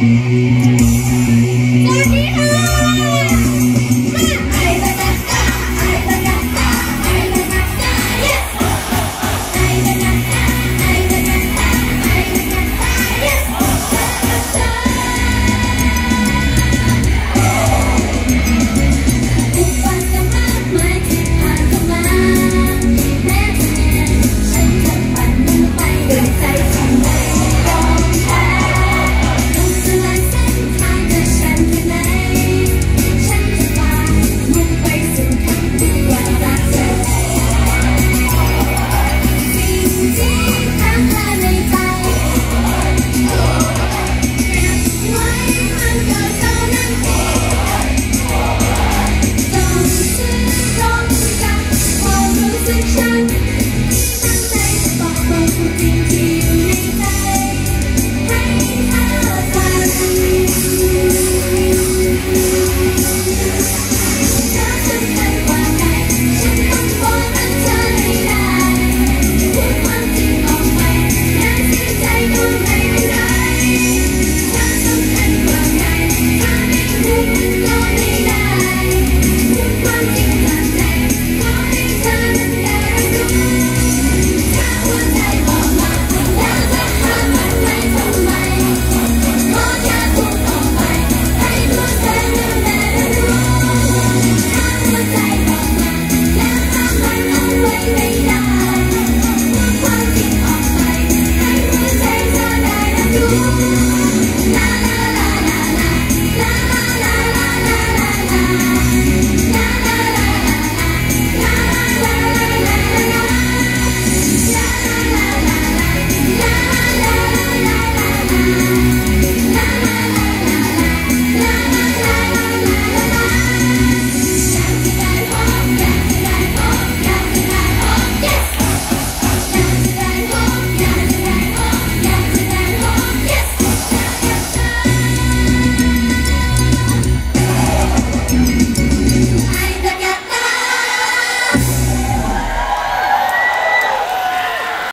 Música